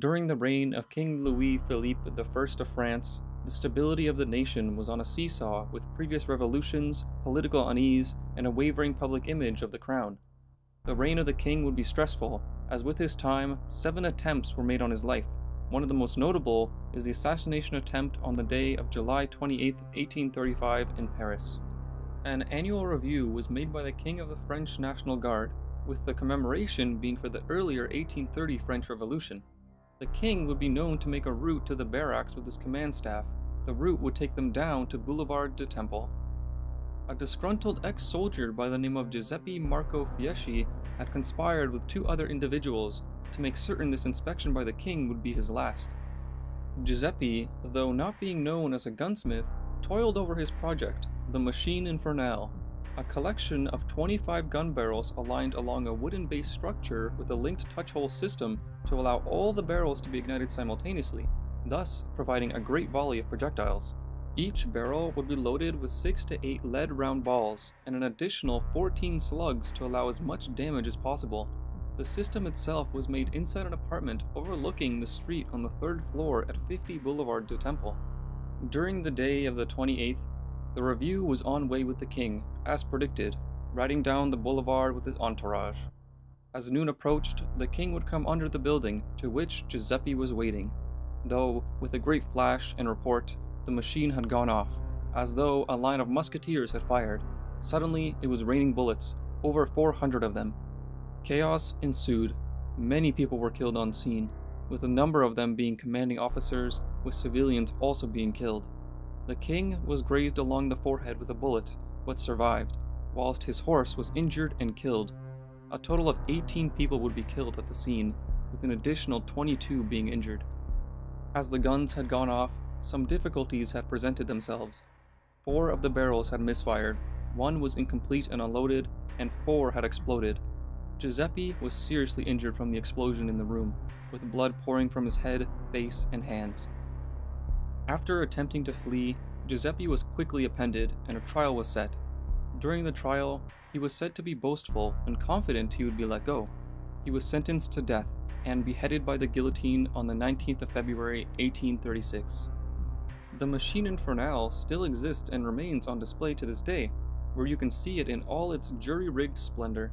During the reign of King Louis Philippe I of France, the stability of the nation was on a seesaw with previous revolutions, political unease, and a wavering public image of the crown. The reign of the king would be stressful, as with his time, seven attempts were made on his life. One of the most notable is the assassination attempt on the day of July 28, 1835 in Paris. An annual review was made by the King of the French National Guard, with the commemoration being for the earlier 1830 French Revolution. The king would be known to make a route to the barracks with his command staff. The route would take them down to Boulevard du Temple. A disgruntled ex-soldier by the name of Giuseppe Marco Fieschi had conspired with two other individuals to make certain this inspection by the king would be his last. Giuseppe, though not being known as a gunsmith, toiled over his project, the Machine Infernale, a collection of 25 gun barrels aligned along a wooden base structure with a linked touch hole system to allow all the barrels to be ignited simultaneously, thus providing a great volley of projectiles. Each barrel would be loaded with 6 to 8 lead round balls and an additional 14 slugs to allow as much damage as possible. The system itself was made inside an apartment overlooking the street on the third floor at 50 Boulevard du Temple. During the day of the 28th, the review was on way with the king, as predicted, riding down the boulevard with his entourage. As noon approached, the king would come under the building to which Giuseppe was waiting, though, with a great flash and report, the machine had gone off, as though a line of musketeers had fired. Suddenly, it was raining bullets, over 400 of them. Chaos ensued. Many people were killed on scene, with a number of them being commanding officers, with civilians also being killed. The king was grazed along the forehead with a bullet, but survived, whilst his horse was injured and killed. A total of 18 people would be killed at the scene, with an additional 22 being injured. As the guns had gone off, some difficulties had presented themselves. Four of the barrels had misfired, one was incomplete and unloaded, and four had exploded. Giuseppe was seriously injured from the explosion in the room, with blood pouring from his head, face, and hands. After attempting to flee, Giuseppe was quickly appended and a trial was set. During the trial, he was said to be boastful and confident he would be let go. He was sentenced to death and beheaded by the guillotine on the 19th of February 1836. The Machine Infernale still exists and remains on display to this day, where you can see it in all its jury-rigged splendor.